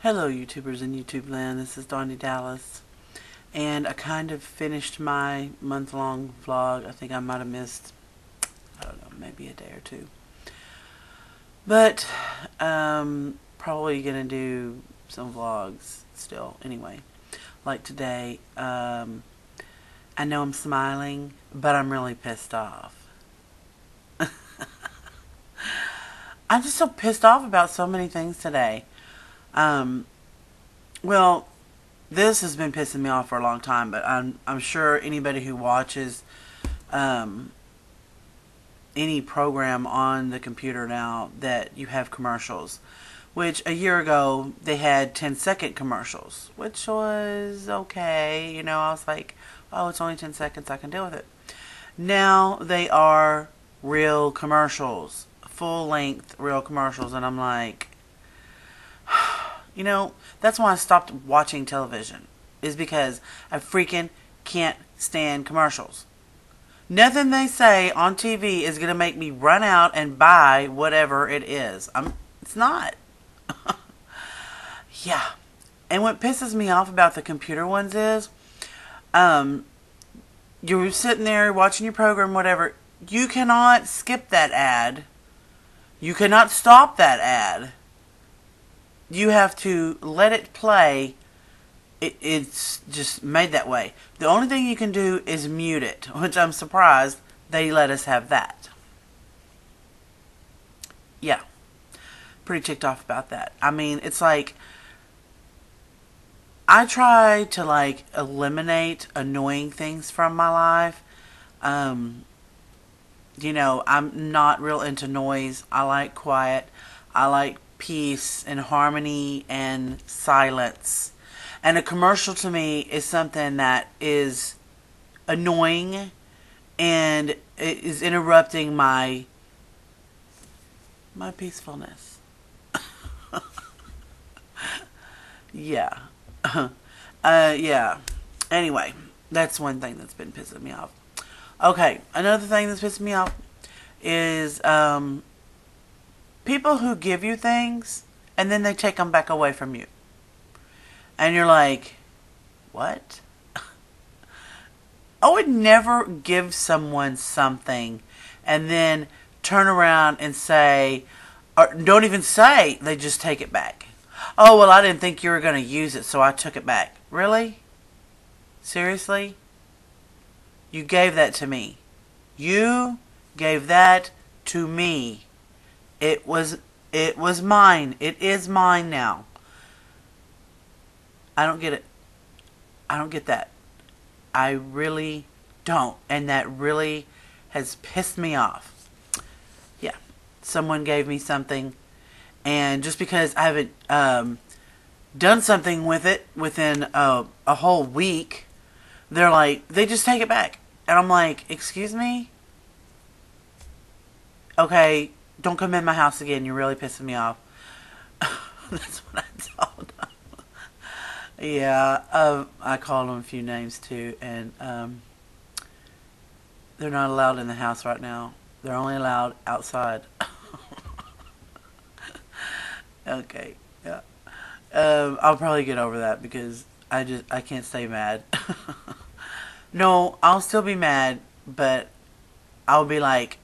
Hello, YouTubers in YouTube land. This is Dawndee Dallas. And I kind of finished my month long vlog. I think I might have missed, I don't know, maybe a day or two. But, um, probably gonna do some vlogs still anyway. Like today, um, I know I'm smiling, but I'm really pissed off. I'm just so pissed off about so many things today. Um, well, this has been pissing me off for a long time, but I'm I'm sure anybody who watches um, any program on the computer now that you have commercials, which a year ago they had 10 second commercials, which was okay. You know, I was like, oh, it's only 10 seconds, I can deal with it. Now they are real commercials, full length real commercials, and I'm like, you know, that's why I stopped watching television. Is because I freaking can't stand commercials. Nothing they say on TV is going to make me run out and buy whatever it is. I'm it's not. yeah. And what pisses me off about the computer ones is um you're sitting there watching your program whatever, you cannot skip that ad. You cannot stop that ad you have to let it play. It, it's just made that way. The only thing you can do is mute it, which I'm surprised they let us have that. Yeah. Pretty ticked off about that. I mean, it's like I try to like eliminate annoying things from my life. Um, you know, I'm not real into noise. I like quiet. I like peace and harmony and silence. And a commercial to me is something that is annoying and is interrupting my my peacefulness. yeah. uh yeah. Anyway, that's one thing that's been pissing me off. Okay, another thing that's pissing me off is um people who give you things and then they take them back away from you. And you're like, what? I would never give someone something and then turn around and say, or don't even say, they just take it back. Oh, well, I didn't think you were going to use it, so I took it back. Really? Seriously? You gave that to me. You gave that to me. It was it was mine. It is mine now. I don't get it. I don't get that. I really don't. And that really has pissed me off. Yeah. Someone gave me something and just because I haven't um, done something with it within a, a whole week, they're like, they just take it back. And I'm like, excuse me? Okay, don't come in my house again. You're really pissing me off. That's what I told them. yeah, uh, I called them a few names too, and um, they're not allowed in the house right now. They're only allowed outside. okay, yeah. Um, I'll probably get over that because I just I can't stay mad. no, I'll still be mad, but I'll be like,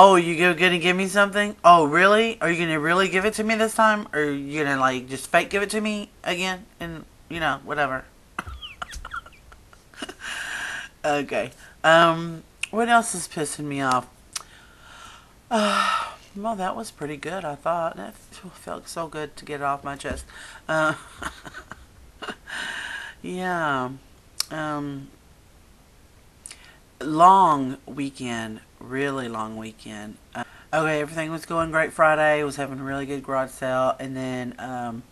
Oh, you gonna give me something? Oh, really? Are you gonna really give it to me this time? Or are you gonna like just fake give it to me again? And you know, whatever. okay. Um, what else is pissing me off? Uh, well, that was pretty good. I thought that felt so good to get it off my chest. Uh, yeah. Um, long weekend really long weekend. Uh, okay, everything was going great Friday. Was having a really good garage sale, and then um,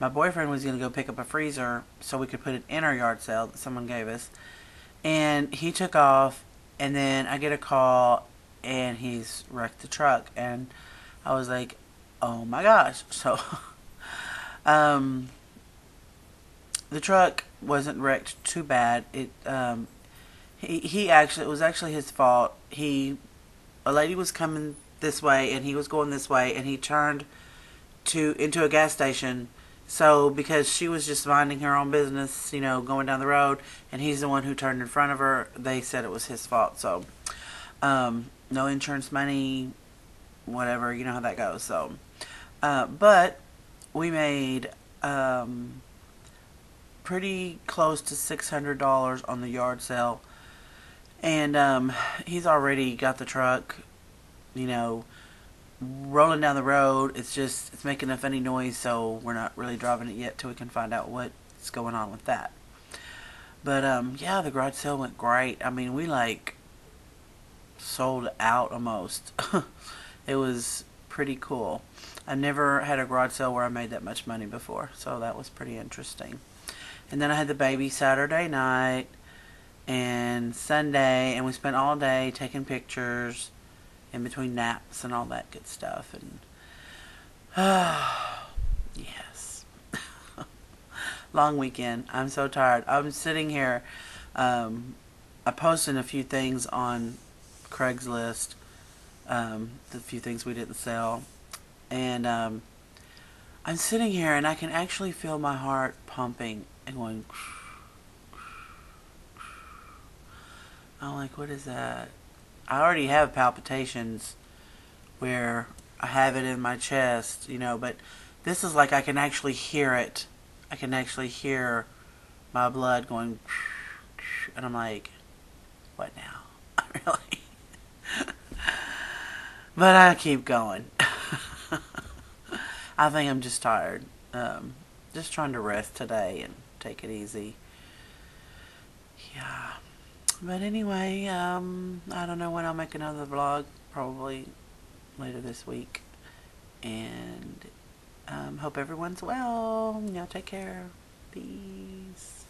my boyfriend was going to go pick up a freezer so we could put it in our yard sale that someone gave us. And he took off, and then I get a call, and he's wrecked the truck, and I was like, "Oh my gosh!" So, um, the truck wasn't wrecked too bad. It um, he he actually it was actually his fault. He a lady was coming this way and he was going this way and he turned to into a gas station So because she was just minding her own business, you know, going down the road, and he's the one who turned in front of her, they said it was his fault. So um, no insurance money, whatever, you know how that goes. So, uh, but we made um, pretty close to six hundred dollars on the yard sale, and um, he's already got the truck, you know, rolling down the road. It's just it's making a funny noise, so we're not really driving it yet till we can find out what's going on with that. But um, yeah, the garage sale went great. I mean, we like sold out almost. it was pretty cool. I never had a garage sale where I made that much money before, so that was pretty interesting. And then I had the baby Saturday night and Sunday, and we spent all day taking pictures in between naps and all that good stuff. And uh, yes, long weekend. I'm so tired. I'm sitting here. Um, I posted a few things on Craigslist, um, the few things we didn't sell, and um, I'm sitting here and I can actually feel my heart pumping and going. I'm like, what is that? I already have palpitations where I have it in my chest, you know, but this is like I can actually hear it. I can actually hear my blood going, and I'm like, what now? really? but I keep going. I think I'm just tired. Um, just trying to rest today and take it easy. Yeah. But anyway, um, I don't know when I'll make another vlog. Probably later this week. And um, hope everyone's well. Y'all take care. Peace.